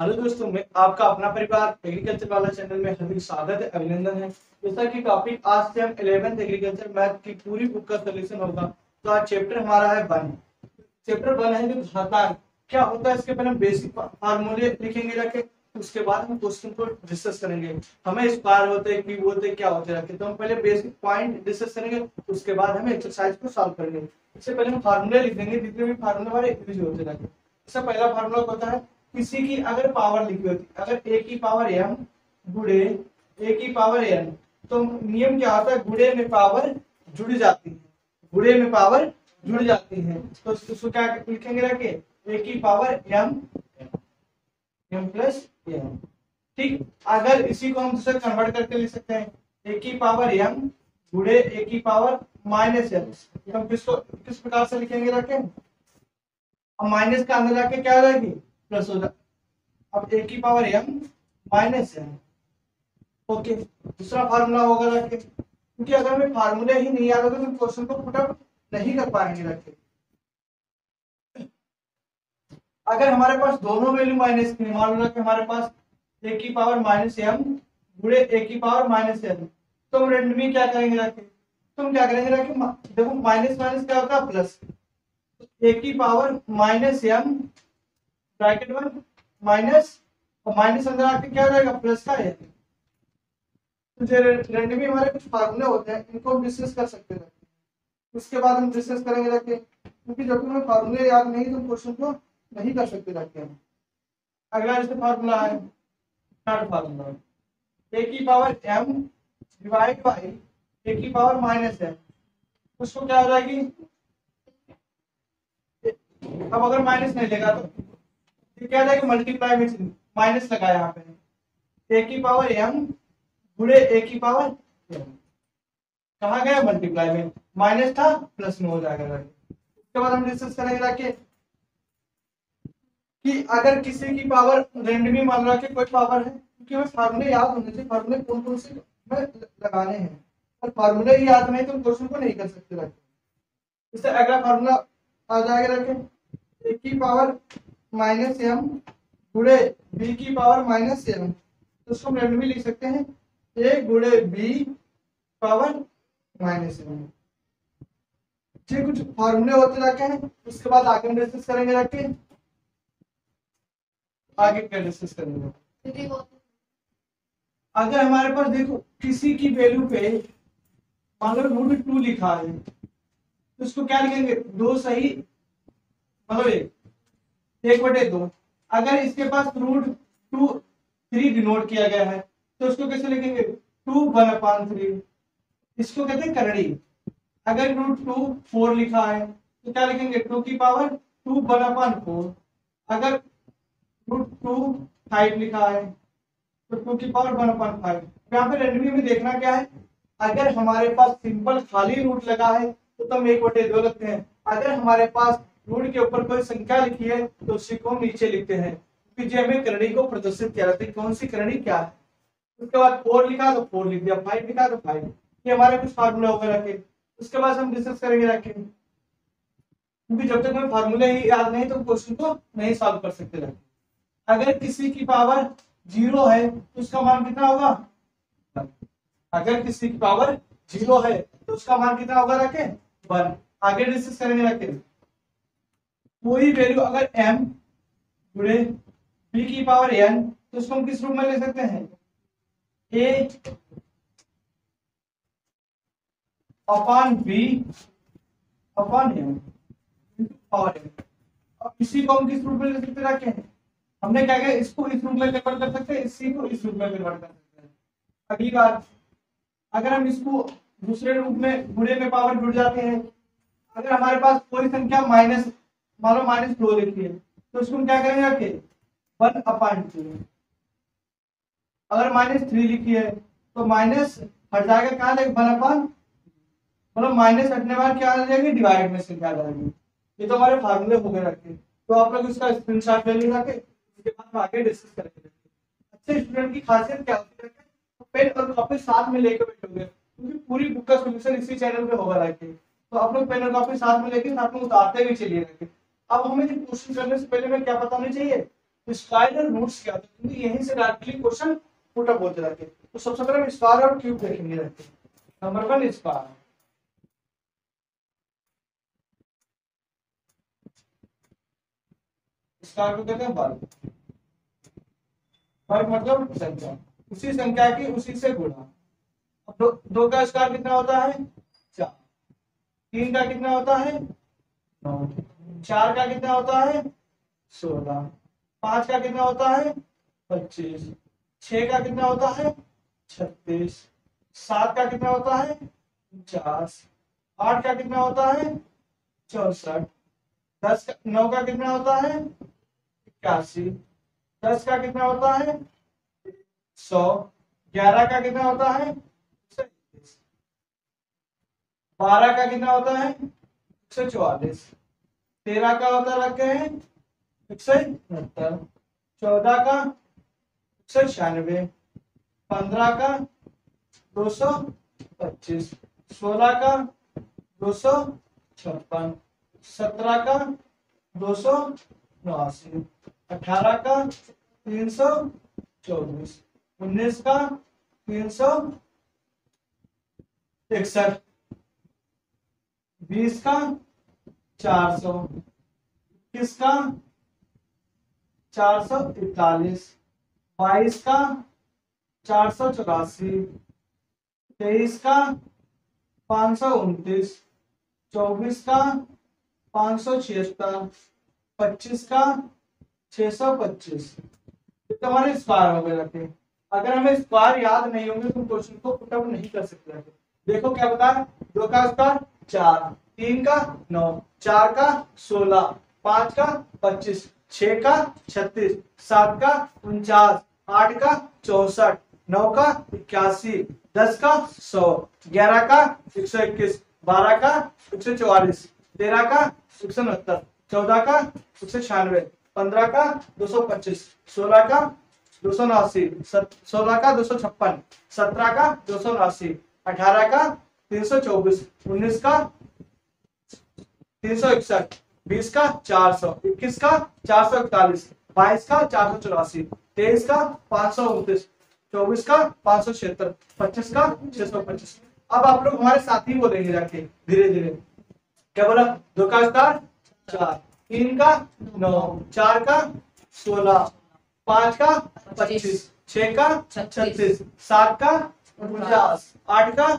Hello दोस्तों, मैं आपका अपना परिवार एग्रीकल्चर वाला चैनल में हार्दिक स्वागत है, अभिनंदन है। जैसा कि टॉपिक आज से हम इलेवेंथ एग्रीकल्चर मैथ की पूरी बुक का सोल्यूशन होगा। तो आज चैप्टर हमारा है वन चैप्टर वन है जो घातांक क्या होता है, इसके पहले हम बेसिक फार्मूले लिखेंगे रखे उसके बाद हम क्वेश्चन को डिस्कस करेंगे। हमें स्क्वायर होते हैं क्यूब होते क्या होते रखे तो हम पहले बेसिक पॉइंट डिस्कस करेंगे, उसके बाद हम एक्सरसाइज को सॉल्व करेंगे। इससे पहले हम फार्मूले लिख देंगे जितने भी फार्मूले हमारे यूज़ होते रखे इसका पहला फार्मूला होता है? किसी की अगर पावर लिखी होती, अगर ए की पावर एम गुड़े ए की पावर एन तो नियम क्या होता है? गुड़े में पावर जुड़ जाती है। गुड़े में पावर जुड़ जाती है। तो उसको क्या लिखेंगे रखे ए की power M M plus M ठीक? अगर इसी को हम दूसरे कन्वर्ट करके लिख सकते हैं। ए की पावर एम गुड़े ए की पावर माइनस एम हम किसको, किस प्रकार से लिखेंगे रखे माइनस का अंदर जाके क्या जाएगी प्लस हो जाए अब ए की power M minus M okay दूसरा फार्मूला होगा रखे। क्योंकि अगर हमें फार्मूले ही नहीं याद होगा तो क्वेश्चन को पुटअप नहीं कर पाएँगे रखे। अगर हमारे पास दोनों वैल्यू माइनस की, मान लो कि हमारे पास ए की पावर माइनस एम गुड़े ए की पावर माइनस एम तो हम रेंडमी क्या करेंगे रखे? तो हम क्या करेंगे रखे? देखो माइनस माइनस क्या होता है? प्लस ए की पावर माइनस एम ब्रैकेट में माइनस, और माइनस अंदर आके क्या रहेगा? प्लस का है। तो रेंडमी हमारे कुछ फार्मूले होते हैं, इनको हम डिस्कस कर सकते हैं। उसके बाद हम डिस्कस करेंगे रखे क्योंकि जब हमें फार्मूले याद नहीं तो क्वेश्चन को नहीं कर सकते रखे हम। अगला जैसे फार्मूला है थर्ड फार्मूला। ए की power M divide by A की पावर माइनस एम उसको क्या हो जाएगी? अब अगर माइनस नहीं लेगा तो क्या जाएगा मल्टीप्लाई में माइनस लगा यहाँ पे। ए की पावर एम गुड़े ए की पावर कहा गया मल्टीप्लाई में माइनस था प्लस में हो जाएगा उसके बाद हम डिस्कस करेंगे जाके कि अगर किसी की पावर रेंडमी मान रहा कि कोई पावर है, क्योंकि हमें फार्मूले याद होने चाहिए फार्मूले कौन कौन से लगाने हैं। और फार्मूले ही याद नहीं तो हम क्वेश्चन को नहीं कर सकते इससे अगला फार्मूला आ जाएगा रखे ए की पावर माइनस एम गुड़े बी की पावर माइनस एम तो उसको हम रेंडमी लिख सकते हैं। ए गुड़े बी पावर माइनस एम ये कुछ फॉर्मूले होते रखे हैं। उसके बाद आगे हम डिस्कस करेंगे रखे आगे क्या डिस्कस करेंगे? अगर हमारे पास देखो, किसी की वैल्यू पे मान लो रूट टू लिखा है तो उसको क्या लिखेंगे? दो सही मतलब एक। एक बटे दो। अगर इसके पास रूट टू थ्री डिनोट किया गया है तो उसको कैसे लिखेंगे? टू वन अपान थ्री इसको कहते हैं करड़ी। अगर रूट टू फोर लिखा है तो क्या लिखेंगे? टू की power two one upon four अगर रूट टू फाइव लिखा है तो टू की पावर वन अपान फाइव यहाँ पे रेडमी में देखना क्या है? अगर हमारे पास सिंपल खाली रूट लगा है तो तब एक बटे दो लगते हैं। अगर हमारे पास रूट के ऊपर कोई संख्या लिखी है तो उसी को नीचे लिखते हैं। क्योंकि हमें करणी को प्रदर्शित किया जाता है, कौन सी करणी क्या है? उसके बाद फोर लिखा तो फोर लिख दिया फाइव लिखा तो फाइव ये हमारे कुछ फार्मूले होकर रखे उसके बाद हम डिस्कस करेंगे रखे क्योंकि जब तक हमें फार्मूले ही याद नहीं तो क्वेश्चन को नहीं सॉल्व कर सकते रखे अगर किसी की पावर ज़ीरो है तो उसका मान कितना होगा? अगर किसी की पावर ज़ीरो है तो उसका मान कितना होगा रखे वन आगे डिस्कस करेंगे रखे कोई वैल्यू अगर m गुणे b की पावर n तो उसको हम किस रूप में ले सकते हैं? A upon b upon m power m अब इसी को हम किस रूप में ले सकते रखे। हैं हमने क्या किया? इसको इस रूप में कन्वर्ट कर सकते हैं। इसी को इस रूप में कन्वर्ट कर सकते हैं। अगली बात, अगर हम इसको दूसरे रूप में गुणे में पावर जुड़ जाते हैं, अगर हमारे पास कोई संख्या माइनस मान लो माइनस दो लिखी है तो उसको हम क्या करेंगे रखे वन अपान टू अगर माइनस थ्री लिखी है तो माइनस हट जाएगा कहाँ जाएगा वन अपान? मतलब माइनस हटने बाद क्या आ जाएगी? डिवाइड में संख्या आ जाएगी? ये तो हमारे फार्मूले हो गए रखे। तो आप लोग इसका स्क्रीन शॉट ले लेना के उसके बाद हम आगे डिस्कस करेंगे अच्छे स्टूडेंट की खासियत क्या होती है? पेन और कॉपी साथ में लेकर बैठोगे। क्योंकि पूरी बुक का सोल्यूशन इसी चैनल पे होगा रखे तो आप लोग पेन और कॉपी साथ में लेके साथ में उतारते भी चलिए रखे अब हमें क्वेश्चन करने से पहले में क्या पता होना चाहिए स्क्वायर रूट्स क्या होते क्योंकि यहीं से डायरेक्टली क्वेश्चन पुट अप होते रहते हैं। तो सबसे पहले हम स्क्वायर और क्यूब देखेंगे रहते नंबर वन स्क्वायर स्क्वायर को कहते हैं वर्ग वर्ग मतलब संख्या। उसी संख्या की उसी से गुणा। अब दो, दो का स्क्वायर कितना होता है? चार। तीन का कितना होता है? नौ। चार का कितना होता है? सोलह। पाँच का कितना होता है? पच्चीस। छ का कितना होता है? छत्तीस। सात का कितना होता है? उनचास आठ का कितना होता है? चौसठ। दस का, नौ का कितना होता है? इक्यासी। दस का कितना होता है? सौ। ग्यारह का कितना होता है? बारह का कितना होता है? एक सौ चौवालीस। तेरह का होता रखे हैं एक सौ उनहत्तर चौदह का एक सौ छियानवे, पंद्रह का, दो सौ पच्चीस, सोलह का, दो सौ छप्पन, सत्रह का, दो सौ नवासी, अठारह का, तीन सौ चौबीस, उन्नीस का, तीन सौ इकसठ, बीस का चार सौ। इक्कीस का चार सौ इकतालीस। बाईस का चार सौ चौरासी। तेईस का पाँच सौ उनतीस। चौबीस का पाँच सौ छिहत्तर। पच्चीस का छह सौ पच्चीस। तुम्हारे स्क्वायर हो गए रखे अगर हमें स्क्वायर याद नहीं होंगे तो क्वेश्चन को पुटअप नहीं कर सकते। देखो क्या बताया? दो का स्क्वायर चार। तीन का नौ, चार का सोलह, पाँच का पच्चीस, छ का छत्तीस, सात का उनचास, आठ का चौसठ, नौ का इक्यासी, दस का सौ, ग्यारह का एक सौ इक्कीस, बारह का एक सौ चौवालीस, तेरह का एक सौ उनहत्तर, चौदह का एक सौ छियानवे, पंद्रह का दो सौ पच्चीस, सोलह का दो सौ नवासी सोलह का दो सौ छप्पन, सत्रह का दो सौ नवासी अठारह का तीन सौ चौबीस, उन्नीस का तीन सौ इकसठ, बीस का चार सौ, इक्कीस का चार सौ इकतालीस, बाईस का चार सौ चौरासी, तेईस का पाँच सौ उनतीस, चौबीस का पाँच सौ छिहत्तर, पच्चीस का छह सौ पच्चीस। अब आप लोग हमारे साथ ही बोलेंगे जाके धीरे धीरे क्या बोला? दो का चार, तीन का नौ, चार का सोलह, पाँच का पच्चीस छ का छत्तीस, सात का उनचास, आठ का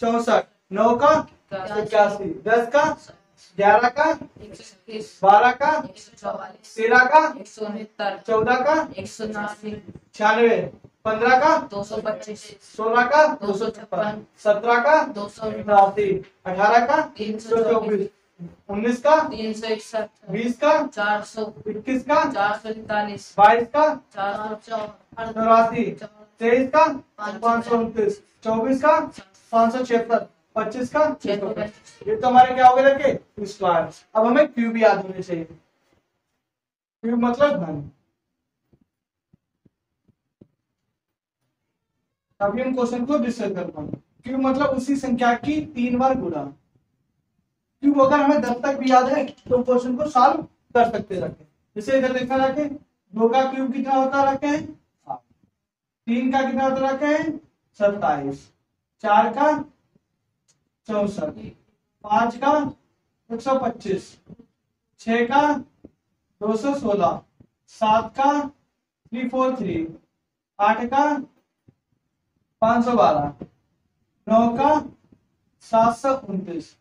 चौसठ, नौ का इक्यासी दस का ग्यारह का एक सौ छब्बीस बारह का एक सौ चौवालीस तेरह का एक सौ उनहत्ता चौदह का एक सौ चौरासी छियानवे पंद्रह का दो सौ पच्चीस सोलह का दो सौ छप्पन सत्रह का दो सौ उनासी अठारह का तीन सौ चौबीस उन्नीस का तीन सौ इकसठ बीस का चार सौ इक्कीस का चार सौ इकतालीस बाईस का चार सौ चौरासी तेईस का पाँच सौ उनतीस चौबीस का पाँच सौ छिहत्तर पच्चीस का? पच्चीस ये तो हमारे क्या हो गए रखे स्क्वायर अब हमें क्यूब याद होने चाहिए। क्यूब मतलब घन अभी हम क्वेश्चन को डिस्कस कर पाएँगे। क्यूब मतलब उसी संख्या की तीन बार गुणा। क्यूब अगर हमें दस तक भी याद है तो क्वेश्चन को सॉल्व कर सकते रखे जैसे इधर देखा रखे दो का क्यूब कितना होता रखे हैं तीन का कितना होता रखे हैं सत्ताईस। चार का चौसठ। पाँच का एक सौ पच्चीस। छ का दो सौ सोलह। सात का थ्री फोर थ्री। आठ का पाँच सौ बारह। नौ का सात सौ उनतीस।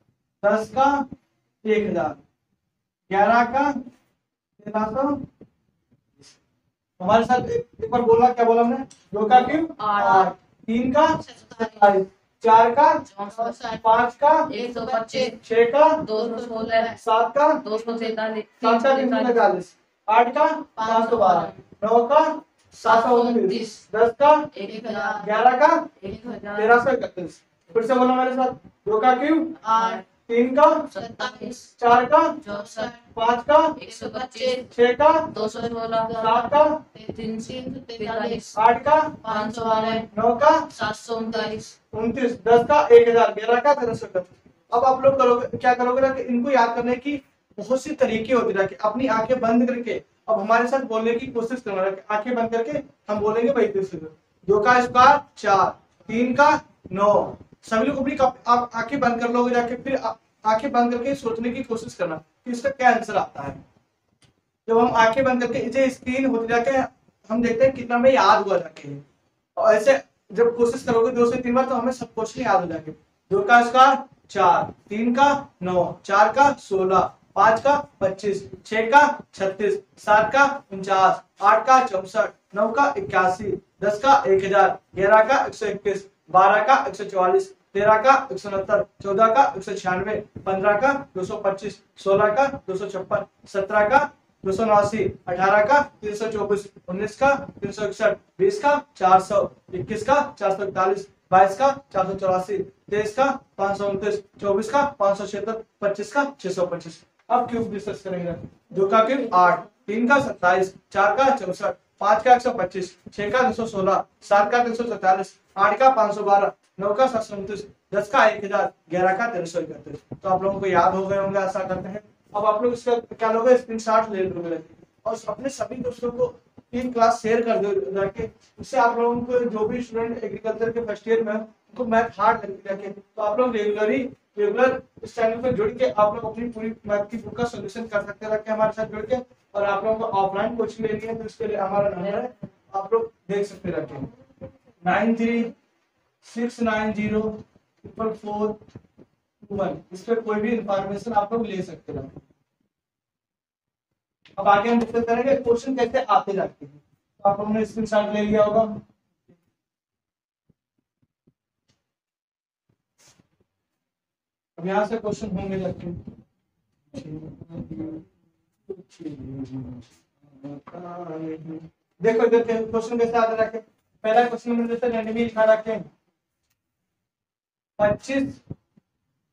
दस का एक हज़ार। ग्यारह का तेरह सौ हमारे साथ एक, बार बोला क्या बोला हमने? दो का क्यों आठ। तीन का सत्ताईस। चार का पाँच का एक सौ पच्चीस छह का दो सौ सोलह सात का दो सौ सैतालीस सात का तीन सौ पैंतालीस आठ का पाँच सौ बारह नौ का सात सौ उनतीस दस का एक हज़ार ग्यारह का एक हज़ार तेरह सौ इकतीस। फिर से बोला मेरे साथ दो का क्यू? आठ तीन का सत्ताईस चार का चौसठ पाँच का एक सौ पच्चीस छह का दो सौ सोलह सात का तीन तैतालीस आठ का पाँच सौ बारह नौ का सात सौ उनतालीस उनतीस दस का एक हज़ार ग्यारह का तेरह सौ इकतीस। अब आप लोग करोगे क्या करोगे ना कि इनको याद करने की बहुत सी तरीके होती रहे अपनी आँखें बंद करके अब हमारे साथ बोलने की कोशिश करना आँखें बंद करके हम बोलेंगे भाई दो का स्क्वायर चार। तीन का नौ। सभी लोग अपनी आप आँखें बंद कर लोगे जाके, फिर आँखें बंद करके सोचने की कोशिश करना कि इसका क्या आंसर आता है। जब हम आँखें बंद करके इसे स्क्रीन होते जाके हम देखते हैं कितना हमें याद हुआ जाके। और ऐसे जब कोशिश करोगे दो से तीन बार तो हमें सब क्वेश्चन याद हो जाएँगे। दो का स्क्वायर चार, तीन का नौ, चार का सोलह, पाँच का पच्चीस छह का छत्तीस, सात का उनचास, आठ का चौसठ, नौ का इक्यासी, दस का एक हज़ार, ग्यारह का एक सौ इक्कीस बारह का, एक सौ चौवालीस, तेरह का, एक सौ उनहत्तर, चौदह का, एक सौ छियानवे, पंद्रह का, दो सौ पच्चीस, सोलह का, दो सौ छप्पन, सत्रह का, दो सौ नवासी, अठारह का, तीन सौ चौबीस, उन्नीस का, तीन सौ इकसठ, बीस का, चार सौ इक्कीस का, चार सौ इकतालीस, बाईस का, चार सौ चौरासी, तेईस का, पाँच सौ उनतीस, चौबीस का, पाँच सौ छिहत्तर, पच्चीस का, छह सौ पच्चीस। अब क्यूब डिस्कस करेंगे। दो का क्यूब आठ, तीन का सत्ताईस, चार का चौसठ, पाँच का एक सौ पच्चीस, छह का दो सौ सोलह, सात का तीन सौ सैतालीस आठ का पाँच सौ बारह, नौ का सात सौ उनतीस, दस का एक हज़ार, ग्यारह का तेरह सौ इकतीस तो आप लोगों को याद हो गए होंगे, आशा करते हैं। अब आप लोग इसका क्या लोगे स्क्रीन शॉट ले लोगे और अपने सभी दोस्तों को तीन क्लास शेयर कर दो, जाके। उससे आप लोगों को जो भी स्टूडेंट एग्रीकल्चर के फ़र्स्ट ईयर में, उनको मैथ हार्ड जाके। तो आप लोग रेगुलरली रेगुलर इस चैनल पर जुड़ के आप लोग अपनी पूरी मैथ की बुक का सोल्यूशन कर सकते रखे हमारे साथ जुड़ के। और आप लोगों को ऑफलाइन कोचिंग लेनी है तो इसके लिए हमारा नंबर है। आप लोग देख सकते रखे nine three six nine zero triple four one. इस पर कोई भी इंफॉर्मेशन आप लोग ले सकते हैं। अब आगे हम डिस्कस करेंगे क्वेश्चन कैसे आते जाते हैं। तो आप लोगों ने स्क्रीन शॉट ले लिया होगा। अब यहाँ से क्वेश्चन होंगे जाके देखो देखो क्वेश्चन कैसे आते रखे पहला क्वेश्चन हमने जैसे रैंडमली लिखा रखे पच्चीस,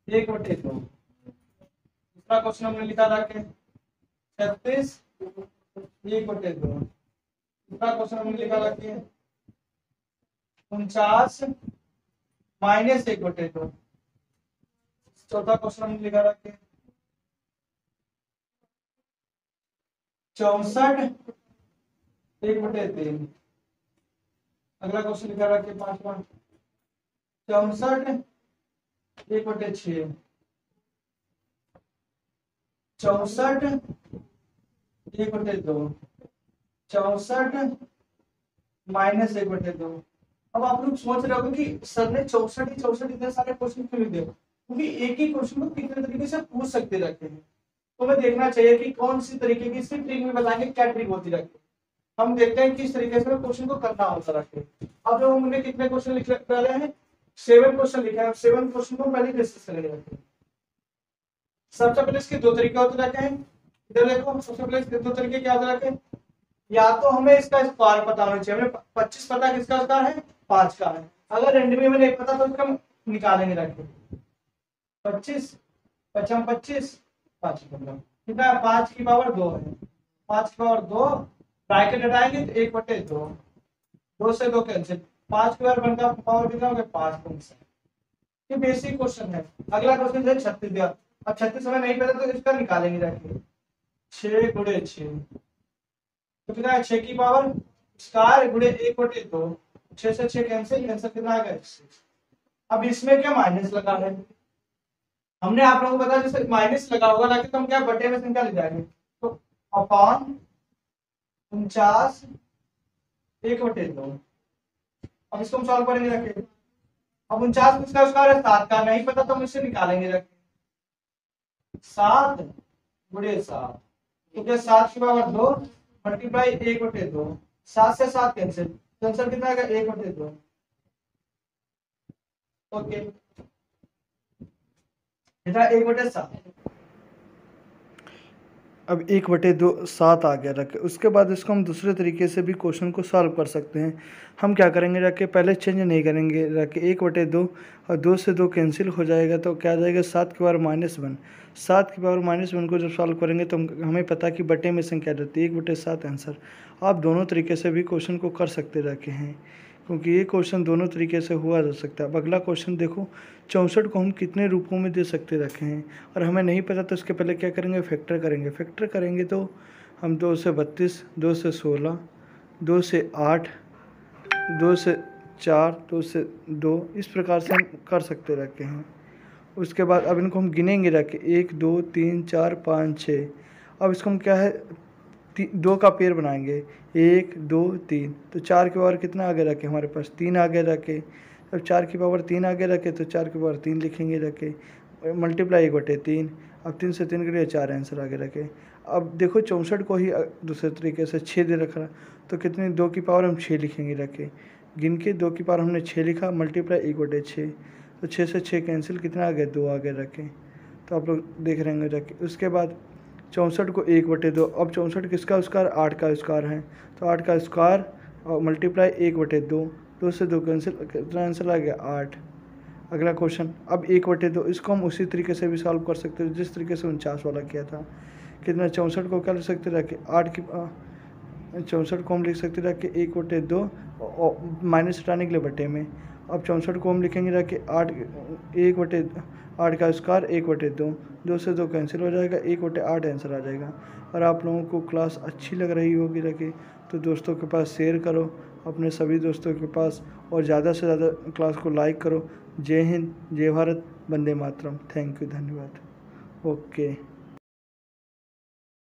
एक बटे दो। दूसरा क्वेश्चन हमने लिखा रखे छत्तीस, एक बटे दो। दूसरा क्वेश्चन हमने लिखा रखे उनचास, माइनस एक बटे दो। चौथा क्वेश्चन हमने लिखा रखे चौसठ, एक बटे तीन। अगला क्वेश्चन लिखा रखे पांचवा चौसठ, एक बटे छ चौसठ, एक बटे दो। चौसठ, माइनस एक बटे दो। अब आप लोग सोच रहे हो कि सर ने चौसठ ही चौसठ इतने सारे क्वेश्चन क्यों लिख क्योंकि एक ही क्वेश्चन को कितने तरीके से पूछ सकते रहते हैं। तो हमें देखना चाहिए कि कौन सी तरीके की सिर्फ़ ट्रिक में बताएँगे क्या ट्रिक होती रहती है। हम देखते हैं किस तरीके से क्वेश्चन को करना होता रखे अब जो हमने कितने क्वेश्चन लिख रहे हैं सेवन क्वेश्चन लिखे हैं। सेवन क्वेश्चन को पहले डिस्कस करेंगे सबसे पहले इसके दो तरीके होते रहते हैं। इधर देखो, सबसे पहले इसके दो तरीके क्या होते रहते हैं? या तो हमें इसका स्क्वायर पता होना चाहिए। हमें पच्चीस पता किसका स्क्वायर है? पाँच का है। अगर रेंडमी में नहीं पता तो इसका निकालेंगे रखे पच्चीस पचम पच्चीस, पाँच कितना पाँच की पावर दो है। पाँच की पावर दो ब्रैकेट हटाएँगे तो एक बटे दो दो से दो कैंसिल। पाँच की पावर बनता पावर कितना हो गया? पाँच ये बेसिक क्वेश्चन है। अगला क्वेश्चन है छत्तीस। दिया अब छत्तीस हमें नहीं पता तो इसका निकालेंगे जाके। छह गुड़े छ तो कितना है? छह की पावर? स्टार गुड़े एक बटे दो। छह से छह कैंसिल कैंसिल कितना आ गया? अब इसमें क्या माइनस लगा है? हमने आप लोगों को बताया, जैसे माइनस लगा होगा, ना कि तो हम क्या बटे में संख्या ले जाएँगे? तो अपॉन उनचास, एक बटे दो। अब इसको हम सॉल्व करेंगे रखे। अब उनचास किसका उसका है सात का। नहीं पता तो हम इससे निकालेंगे रखे। सात बड़े सात। तो क्या सात की पावर दो? मल्टीप्लाई एक बटे दो। सात से सात कैंसिल कैंसिल कितना आएगा? एक बटे दो। ओके। एक बटे सात। अब एक बटे दो सात आ गया रखे। उसके बाद इसको हम दूसरे तरीके से भी क्वेश्चन को सॉल्व कर सकते हैं। हम क्या करेंगे रखे पहले चेंज नहीं करेंगे। रखे एक बटे दो और दो से दो कैंसिल हो जाएगा तो क्या जाएगा? सात की पावर माइनस वन। सात की पावर माइनस वन को जब सॉल्व करेंगे तो हमें पता कि बटे में संख्या रहती है। एक बटे सात आंसर। आप दोनों तरीके से भी क्वेश्चन को कर सकते रखे हैं। क्योंकि ये क्वेश्चन दोनों तरीके से हुआ जा सकता है। अब अगला क्वेश्चन देखो, चौंसठ को हम कितने रूपों में दे सकते रखे हैं? और हमें नहीं पता तो इसके पहले क्या करेंगे? फैक्टर करेंगे। फैक्टर करेंगे तो हम दो से बत्तीस, दो से सोलह, दो से आठ, दो से चार, दो से दो, इस प्रकार से हम कर सकते रखे हैं। उसके बाद अब इनको हम गिनेंगे रखे एक, दो, तीन, चार, पाँच, छः। अब इसको हम क्या है? दो का पेड़ बनाएँगे। एक, दो, तीन। तो चार के पावर कितना आगे रखे हमारे पास? तीन आगे रखे। अब चार की पावर तीन आगे रखे तो चार की पावर तीन लिखेंगे रखे। मल्टीप्लाई एक बटे तीन। अब तीन से तीन के लिए चार आंसर आगे रखे। अब देखो चौंसठ को ही दूसरे तरीके से छः दे रखा। तो कितने? दो की पावर हम छः लिखेंगे रखे। गिन के दो की पावर हमने छः लिखा, मल्टीप्लाई एक बटे छः तो छः से छः कैंसिल, कितना आ गया दो आगे रखें। तो आप लोग देख रहे हैं रखें। उसके बाद चौंसठ को एक बटे दो। अब चौंसठ किसका स्क्वायर? आठ का स्क्वायर है। तो आठ का स्क्वायर और मल्टीप्लाई एक बटे दो। दो से दो कैंसिल कितना आंसर आ गया? आठ। अगला क्वेश्चन। अब एक बटे दो, इसको हम उसी तरीके से भी सॉल्व कर सकते हैं, जिस तरीके से उनचास वाला किया था। कितना? चौंसठ को क्या लिख सकते रखे आठ की चौंसठ को हम लिख सकते रखे एक बटे दो माइनस हटाने के लिए बटे में। अब चौंसठ को हम लिखेंगे रखे आठ, एक बटे आठ का स्क्वायर एक बटे दो दो से दो कैंसिल हो जाएगा, एक बटे आठ आंसर आ जाएगा। और आप लोगों को क्लास अच्छी लग रही होगी रखे तो दोस्तों के पास शेयर करो, अपने सभी दोस्तों के पास, और ज़्यादा से ज़्यादा क्लास को लाइक करो। जय हिंद, जय भारत, वंदे मातरम। थैंक यू, धन्यवाद। ओके।